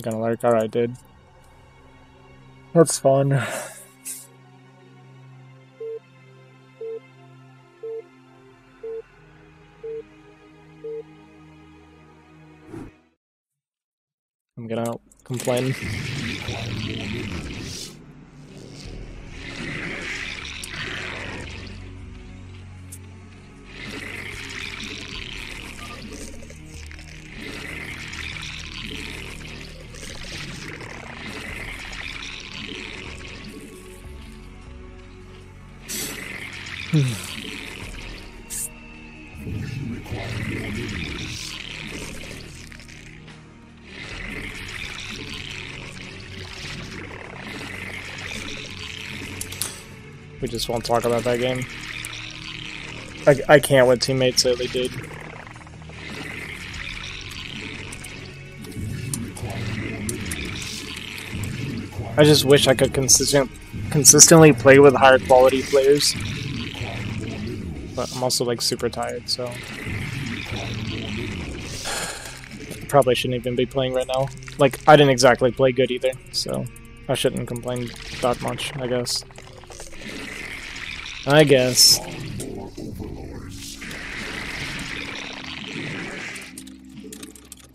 gonna lurk? Alright, dude. That's fun. I'm gonna complain. We just won't talk about that game. I, I can't with teammates lately, dude. I just wish I could consistent, consistently play with higher quality players. But I'm also like super tired, so probably shouldn't even be playing right now. Like I didn't exactly play good either, so I shouldn't complain that much, I guess. I guess.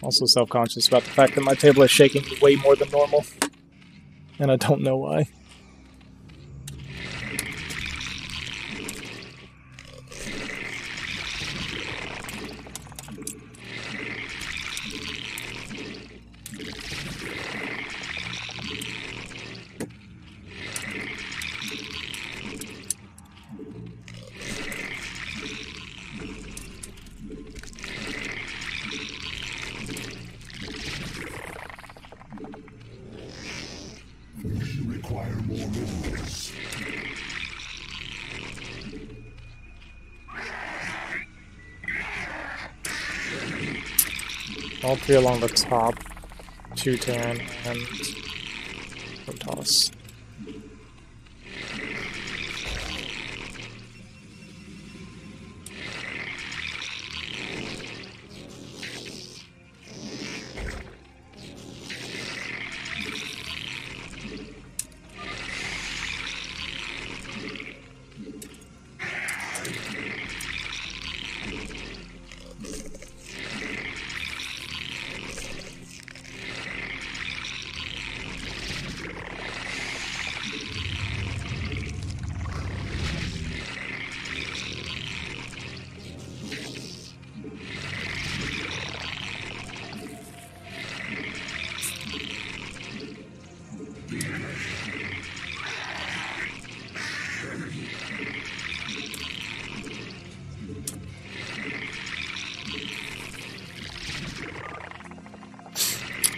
Also self-conscious about the fact that my table is shaking way more than normal. And I don't know why. All three along the top. Two tan and toss.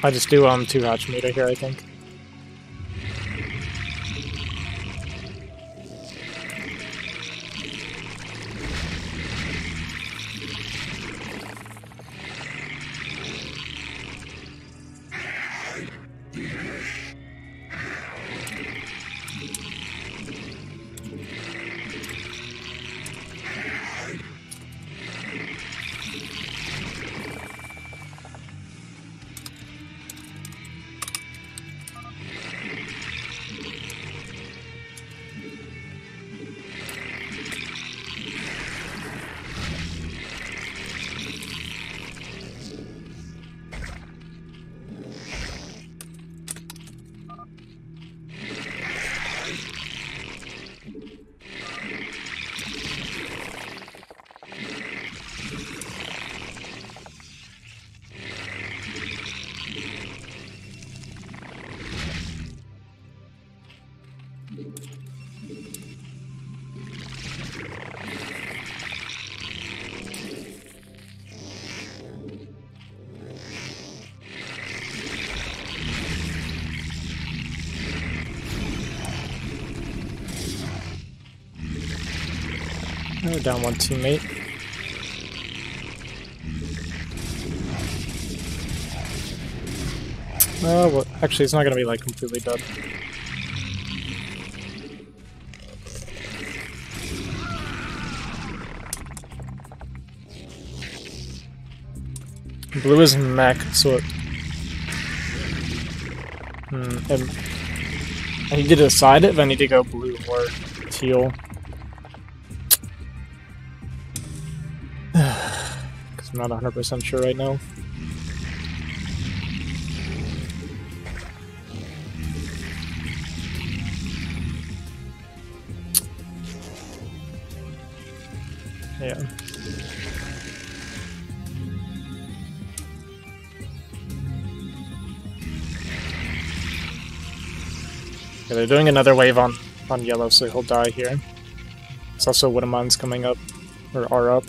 I just do um two hatch muta here, I think. Oh, down one teammate. Oh, well, actually, it's not going to be, like, completely dead. Blue is mech, so it... Hmm, I need to decide if I need to go blue or teal. I'm not 100% sure right now. Yeah. Yeah, they're doing another wave on, on yellow, so he'll die here. It's also Woodamon's coming up, or are up.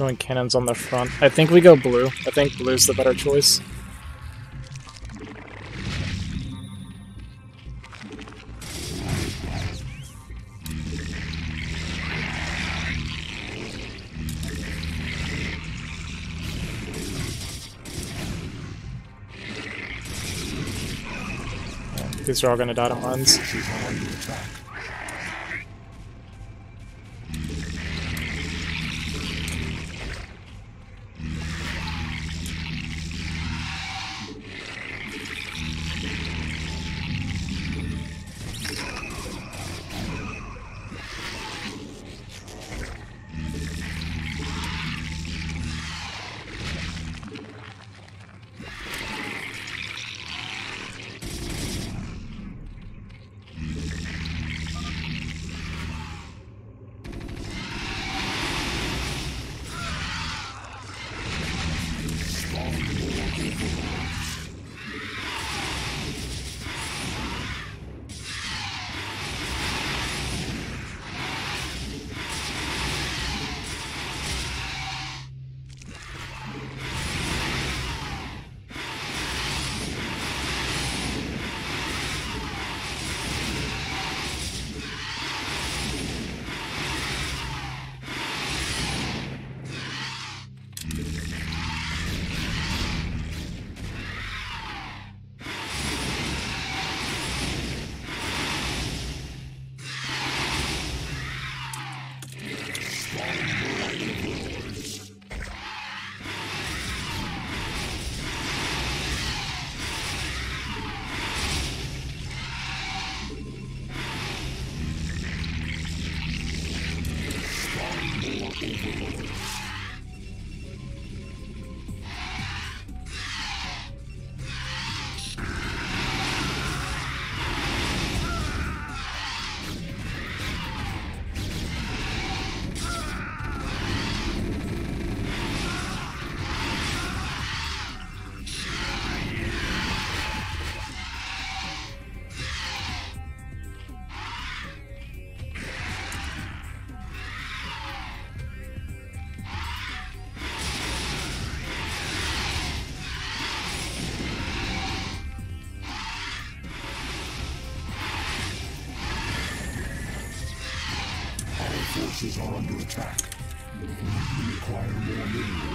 Going cannons on the front. I think we go blue. I think blue's the better choice. These are all gonna die to mines. Under attack. We require more minerals.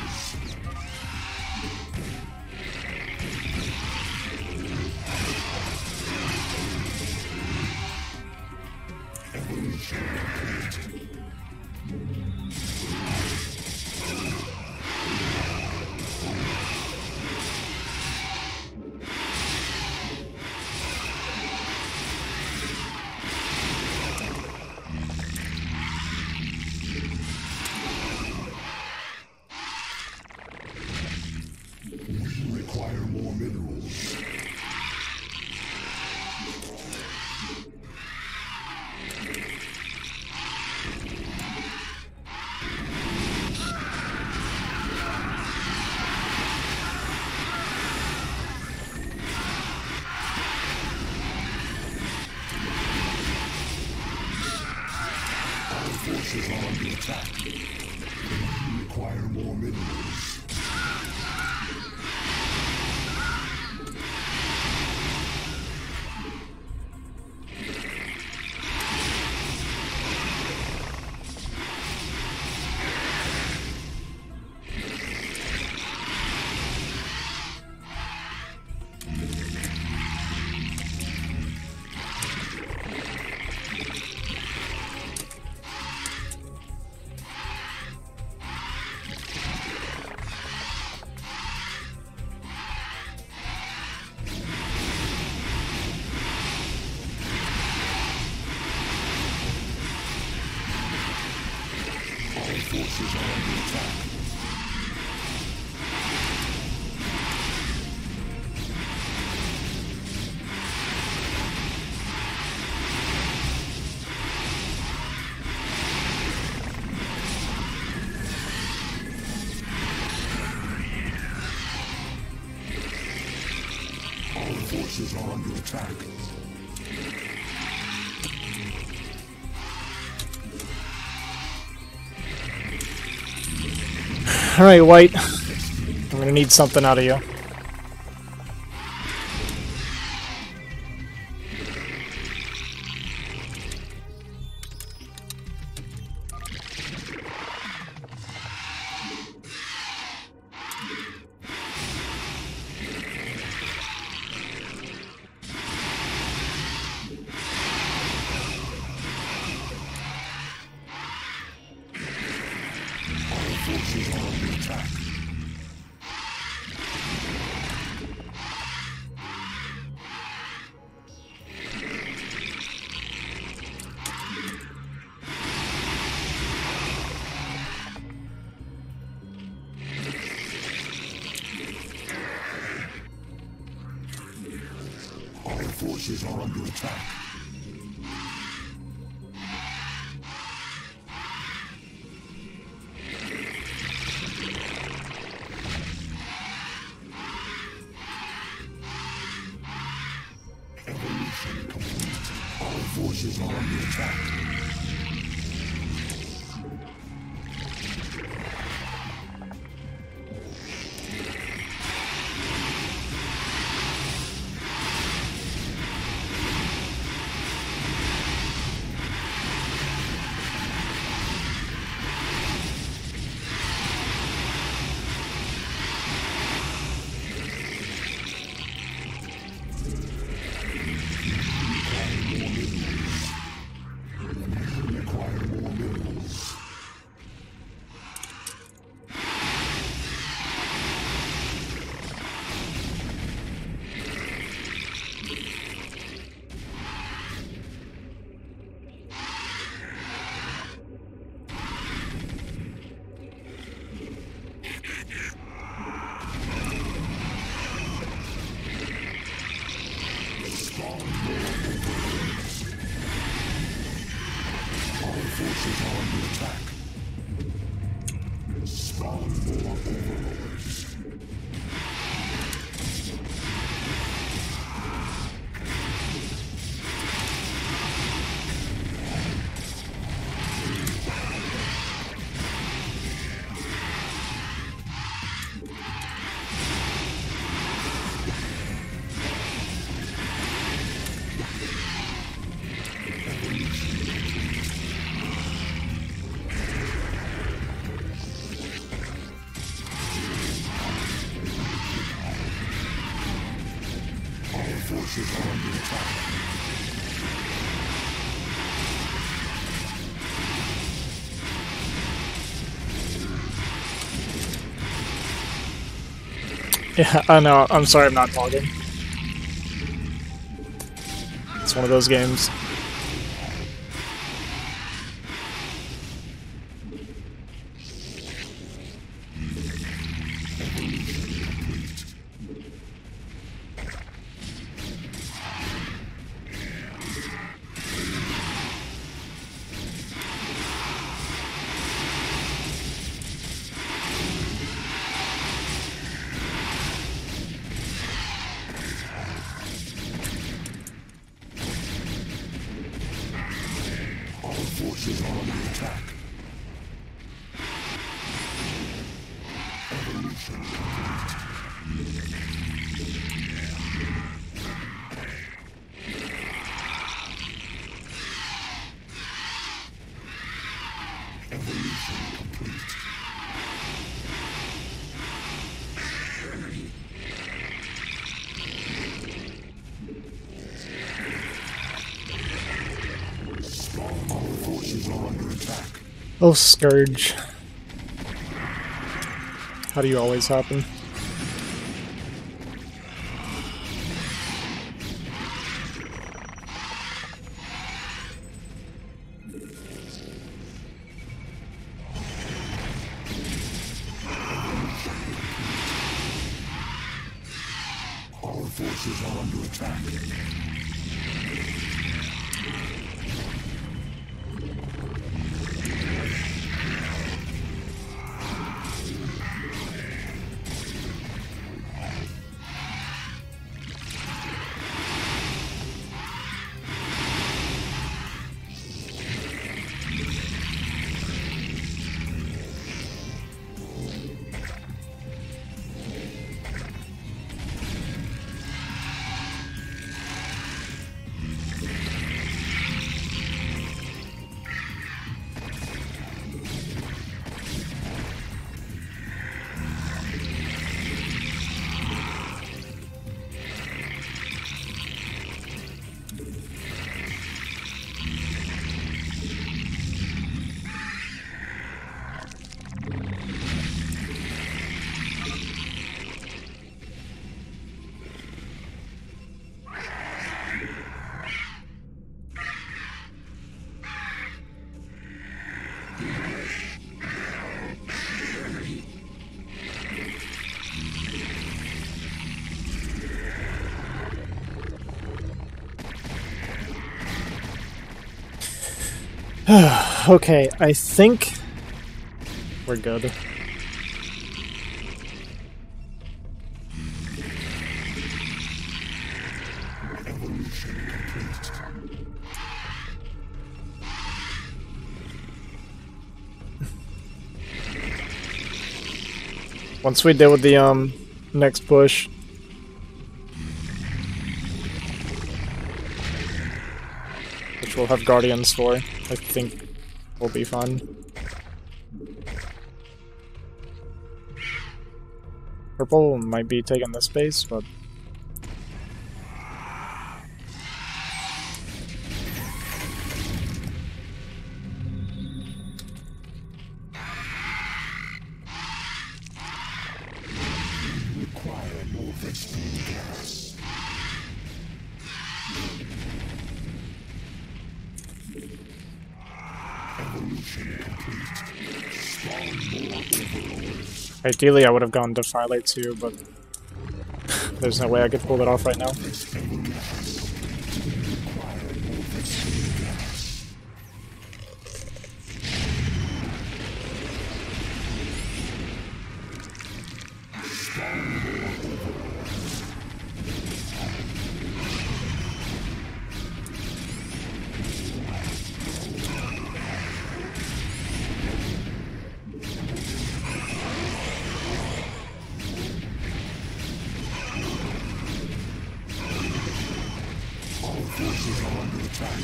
Forces are under attack. Alright, White. I'm gonna need something out of you. Are. Evolution complete. Our forces are under attack. Yeah, I know. I'm sorry I'm not talking. It's one of those games. Forces are under attack. Evolution complete. Evolution complete. Spawn. Our forces are under attack. Oh, Scourge. How do you always happen? okay, I think we're good. Once we deal with the um next push, which we'll have guardians for, I think we'll be fun. Purple might be taking the space, but ideally I would have gone Defiler too, but there's no way I could pull that off right now. Forces are under attack.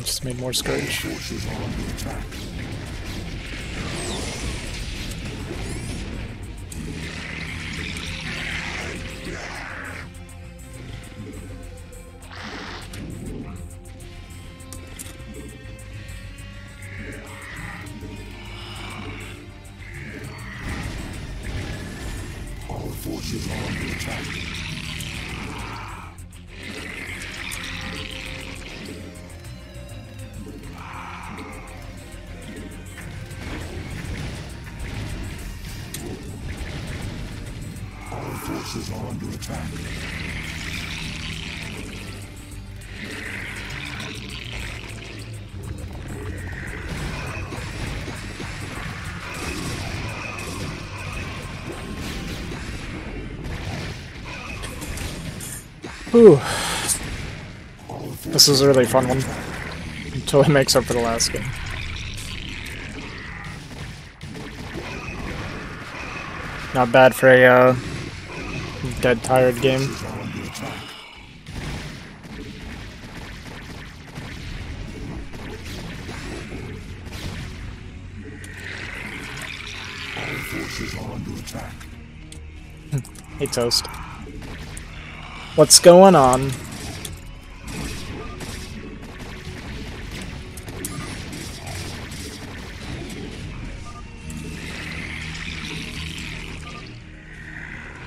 Just made more Scourge. Forces are under attack. Ooh, this is a really fun one. Until it makes up for the last game. Not bad for a uh, dead tired game. hey, under What's going on?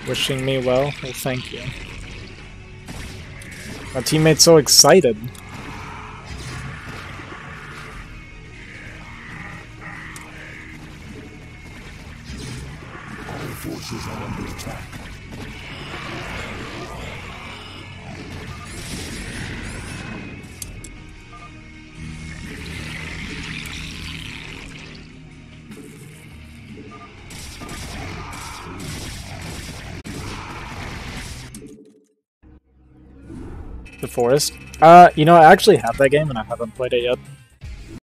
wishing me well. Well, thank you. My teammate's so excited. Forest. Uh, you know, I actually have that game and I haven't played it yet.